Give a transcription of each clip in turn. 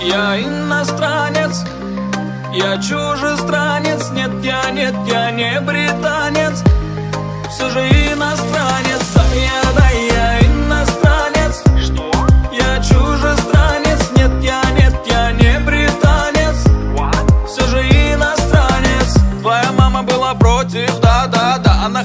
Я иностранец, я чужестранец. Нет, я, нет, я не британец. Все же иностранец, да я, да я иностранец. Что? Я чужестранец, нет, я, нет, я не британец. What? Все же иностранец. Твоя мама была против, да-да-да Она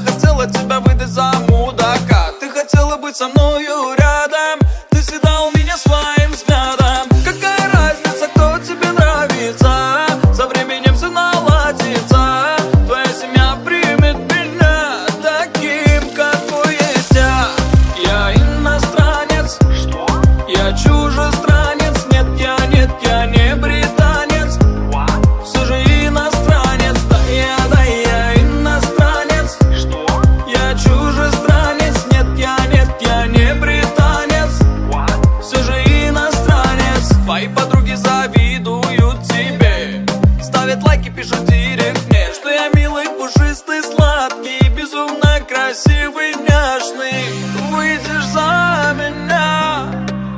нет, я не британец. What? Все же иностранец, да я, да я иностранец. Что? Я чужестранец, нет, я, нет, я не британец. What? Все же иностранец. Твои подруги завидуют тебе. Ставят лайки, пишут директ мне Что я милый, пушистый, сладкий Безумно красивый, няшный. Выйдешь за меня.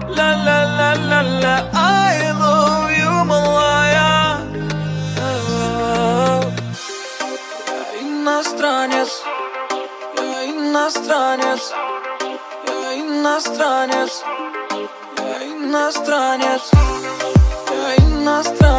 Ла-ла-ла-ла-ла I love иностранец Я иностранец я иностранец, я иностранец, я иностранец, я чужестранец.